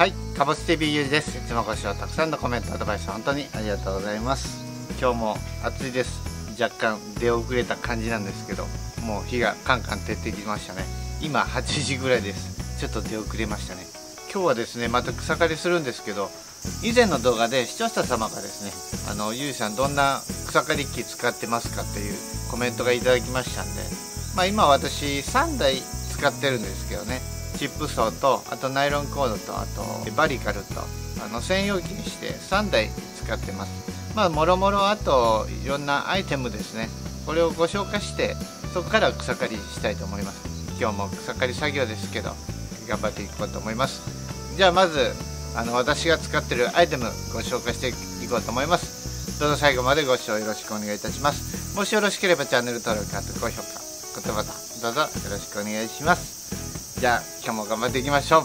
はいかぼす TV ゆうじです。いつもご視聴たくさんのコメントアドバイス本当にありがとうございます。今日も暑いです。若干出遅れた感じなんですけどもう日がカンカン照ってきましたね。今8時ぐらいです。ちょっと出遅れましたね。今日はですねまた草刈りするんですけど以前の動画で視聴者様がですねあのゆうさんどんな草刈り機使ってますかっていうコメントがいただきましたんでまあ今私3台使ってるんですけどね。チップ層とあとナイロンコードとあとバリカルとあの専用機にして3台使ってます。まあもろもろあといろんなアイテムですね。これをご紹介してそこから草刈りしたいと思います。今日も草刈り作業ですけど頑張っていこうと思います。じゃあまずあの私が使ってるアイテムご紹介していこうと思います。どうぞ最後までご視聴よろしくお願いいたします。もしよろしければチャンネル登録あと高評価言葉どうぞよろしくお願いします。じゃあ今日も頑張っていきましょう。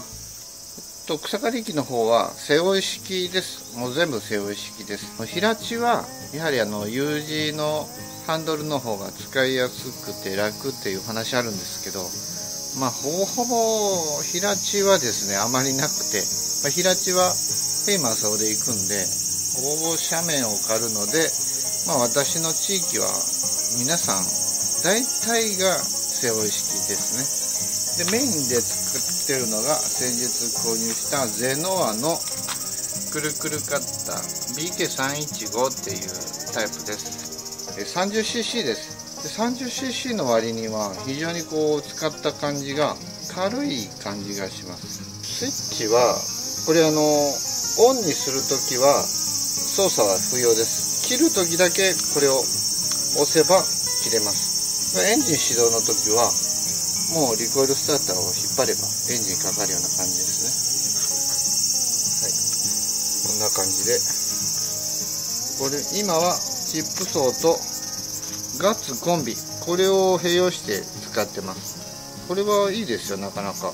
と草刈り機の方は背負い式です。もう全部背負い式です。平地はやはりあの U 字のハンドルの方が使いやすくて楽っていう話あるんですけどまあほぼほぼ平地はですねあまりなくて、まあ、平地はペイマーソーで行くんでほぼ斜面を刈るのでまあ私の地域は皆さん大体が背負い式ですね。でメインで作ってるのが先日購入したゼノアのくるくるカッター BK315 っていうタイプです。30cc です。30cc の割には非常にこう使った感じが軽い感じがします。スイッチはこれあのオンにするときは操作は不要です。切るときだけこれを押せば切れます。エンジン始動の時はもうリコイルスターターを引っ張ればエンジンかかるような感じですね。はい。こんな感じで。これ今はチップ層とガッツコンビ。これを併用して使ってます。これはいいですよなかなか。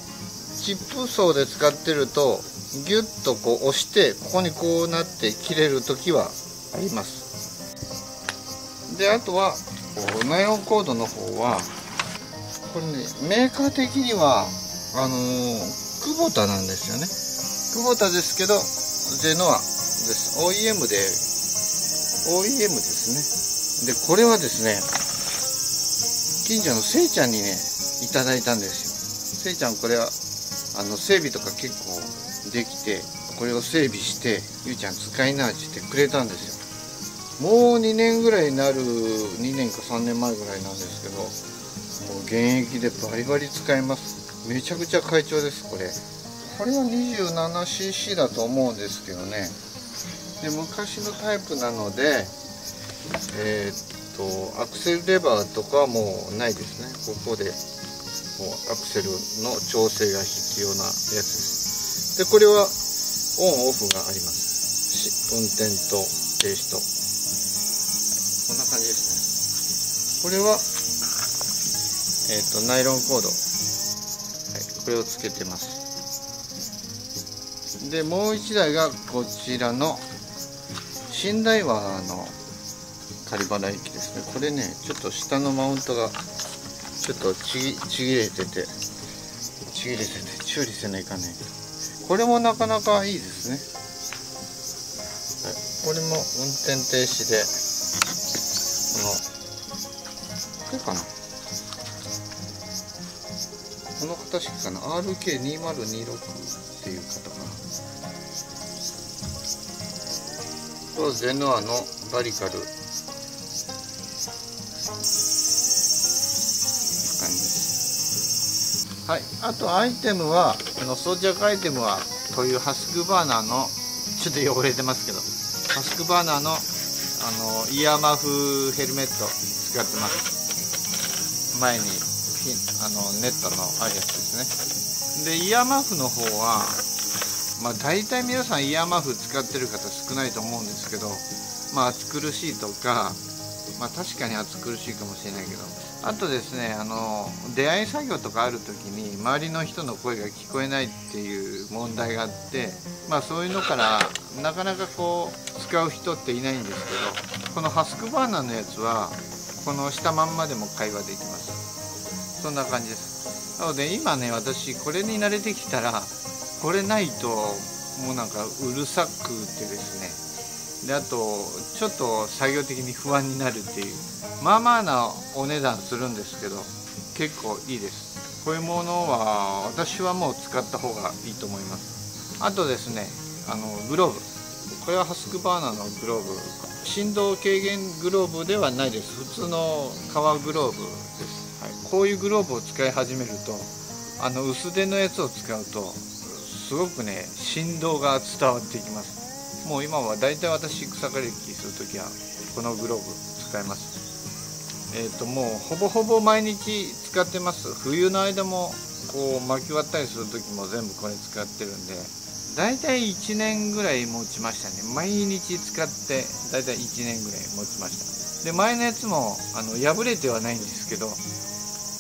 チップ層で使ってるとギュッとこう押してここにこうなって切れる時はあります。であとはナイロンコードの方はこれねメーカー的にはあのー、クボタなんですよね。クボタですけどゼノアです OEM で OEM ですね。でこれはですね近所のせいちゃんにねいただいたんですよ。せいちゃんこれはあの整備とか結構できてこれを整備してゆうちゃん使いなってくれたんですよ。もう2年ぐらいになる2年か3年前ぐらいなんですけどもう現役でバリバリ使えます。めちゃくちゃ快調ですこれ。これは 27cc だと思うんですけどね。で昔のタイプなのでえー、っとアクセルレバーとかはもうないですね。ここでもうアクセルの調整が必要なやつです。でこれはオンオフがあります。運転と停止と。こんな感じですね。これはえっ、ー、とナイロンコード、はい、これをつけてます。でもう1台がこちらの寝台湾の仮払い機ですね。これねちょっと下のマウントがちょっとちちぎれててちぎれてて修理せないかね。これもなかなかいいですね、はい、これも運転停止でこのこれかな。この型式かな RK2026 っていう型かな。とゼノアのバリカル。はい、あとアイテムはあの装着アイテムはこういうハスクバーナーのちょっと汚れてますけど。ハスクバーナーのあのイヤーマフヘルメット使ってます。前に。あのネットのあるやつですね。でイヤーマフの方はまあ大体皆さんイヤーマフ使ってる方少ないと思うんですけどまあ暑苦しいとかまあ確かに暑苦しいかもしれないけどあとですねあの出会い作業とかある時に周りの人の声が聞こえないっていう問題があってまあそういうのからなかなかこう使う人っていないんですけどこのハスクバーナーのやつはこの下まんまでも会話できます。そんな感じです。なので今ね私これに慣れてきたらこれないともうなんかうるさくてですね。であとちょっと作業的に不安になるっていう。まあまあなお値段するんですけど結構いいです。こういうものは私はもう使った方がいいと思います。あとですねあのグローブ。これはハスクバーナーのグローブ振動軽減グローブではないです。普通の革グローブです、こういうグローブを使い始めるとあの薄手のやつを使うとすごくね振動が伝わってきます。もう今はだいたい私草刈り機する時はこのグローブ使います。えーと、もうほぼほぼ毎日使ってます。冬の間もこう巻き割ったりする時も全部これ使ってるんでだいたい1年ぐらい持ちましたね。毎日使ってだいたい1年ぐらい持ちました。で前のやつもあの破れてはないんですけど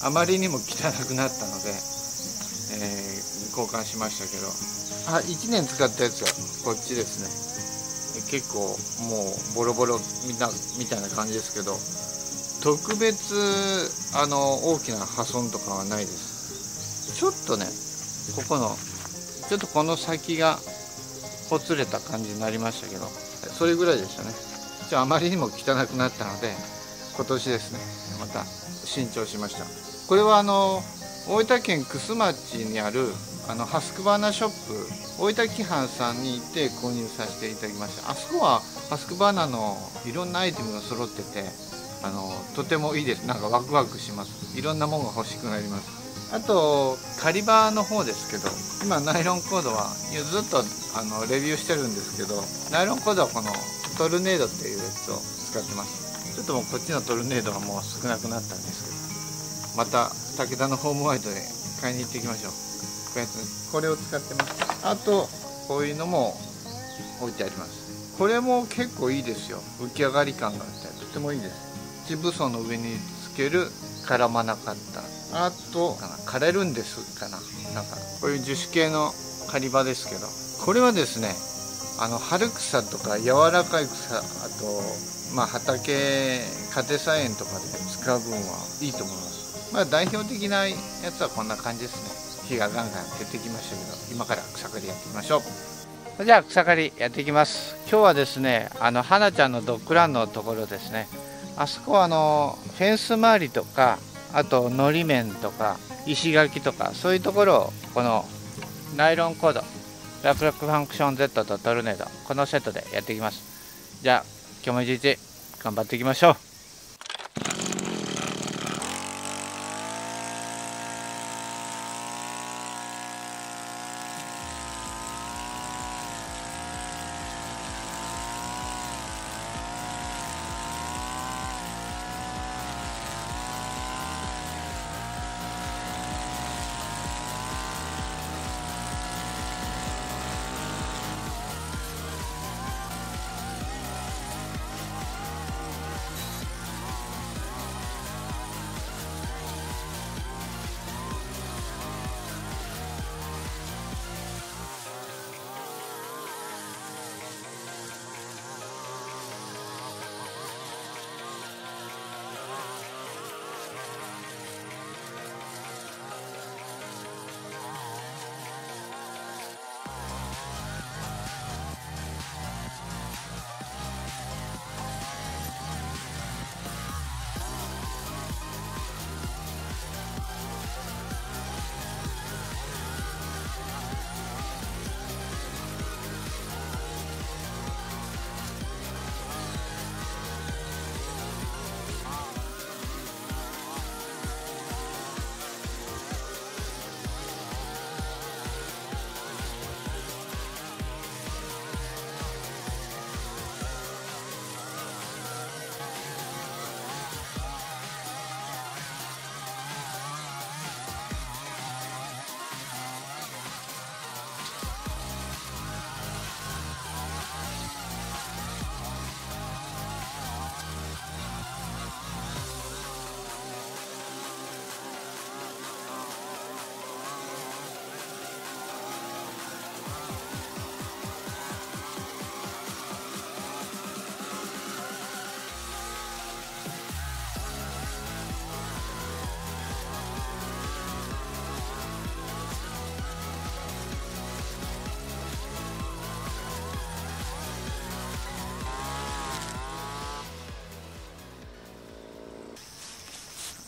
あまりにも汚くなったので、えー、交換しましたけど。あ1年使ったやつはこっちですね。結構もうボロボロみたみたいな感じですけど特別あの大きな破損とかはないです。ちょっとねここのちょっとこの先がほつれた感じになりましたけどそれぐらいでしたね。じゃああまりにも汚くなったので今年ですねまた新調しました。これはあの大分県楠町にあるあのハスクバーナショップ大分規範さんに行って購入させていただきました。あそこはハスクバーナのいろんなアイテムが揃っててあのとてもいいです。なんかワクワクします。いろんなものが欲しくなります。あと狩り場の方ですけど今ナイロンコードはずっとあのレビューしてるんですけどナイロンコードはこのトルネードっていうやつを使ってます。ちょっともうこっちのトルネードがもう少なくなったんですけど。また武田のホームワイトで買いに行っていきましょう。これを使ってます。あとこういうのも置いてあります。これも結構いいですよ。浮き上がり感があってとてもいいです。チブソの上につける絡まなかった。あと枯れるんですかな。なんかこういう樹脂系の狩り場ですけど。これはですねあの春草とか柔らかい草あとまあ畑家庭菜園とかで使う分はいいと思いますまあ代表的なやつはこんな感じですね。火がガンガン出てきましたけど今から草刈りやっていきましょう。じゃあ草刈りやっていきます。今日はですねあの花ちゃんのドッグランのところですね。あそこはあのフェンス周りとかあとのり面とか石垣とかそういうところをこのナイロンコードラプラックファンクション Z とトルネードこのセットでやっていきます。じゃあ今日も一日頑張っていきましょう。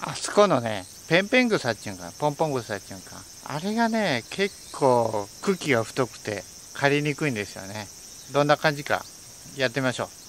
あそこのねペンペン草っていうんかポンポン草っていうかあれがね結構茎が太くて刈りにくいんですよね。どんな感じかやってみましょう。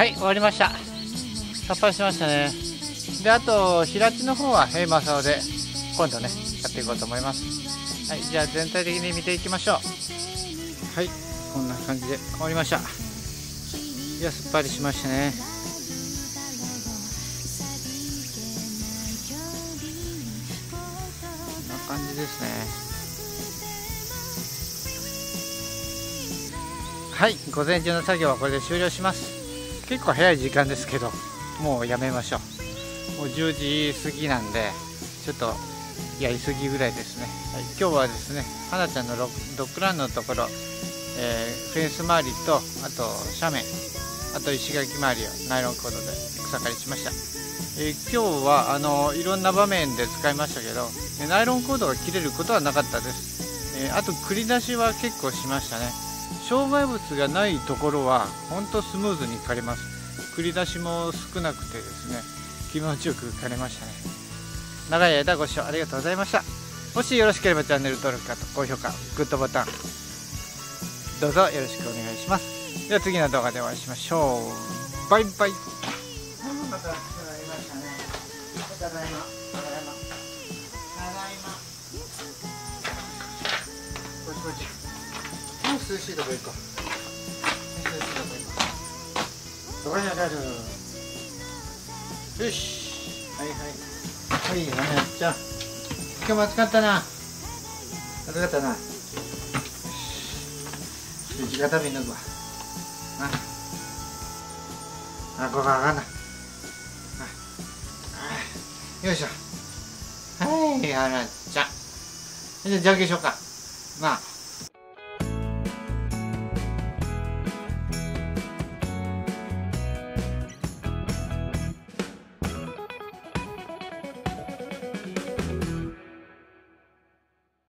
はい終わりました。さっぱりしましたね。であと平地の方は平正雄で今度ねやっていこうと思います。はいじゃあ全体的に見ていきましょう。はいこんな感じで。終わりました。いやすっぱりしましたね。こんな感じですね。はい午前中の作業はこれで終了します結構早い時間ですけどもうやめましょう。もう10時過ぎなんでちょっとやりすぎぐらいですね、はい、今日はですね花ちゃんのドッグランのところ、えー、フェンス周りとあと斜面あと石垣周りをナイロンコードで草刈りしました、えー、今日はあのいろんな場面で使いましたけどナイロンコードが切れることはなかったです、えー、あと繰り出しは結構しましたね障害物がないところはほんとスムーズに刈れます。繰り出しも少なくてですね気持ちよく刈れましたね。長い間ご視聴ありがとうございました。もしよろしければチャンネル登録かと高評価グッドボタンどうぞよろしくお願いします。では次の動画でお会いしましょう。バイバイ。また暑くなりましたねまただいま涼しいとこ行こう涼しいとこ行こうよし。はいはい。はいはいやっちゃ今日も暑かったな。暑かったな。地形見抜くわ。あここ上がんな。よいしょ。はいあらちゃんじゃあじゃんけんしようか。なあ。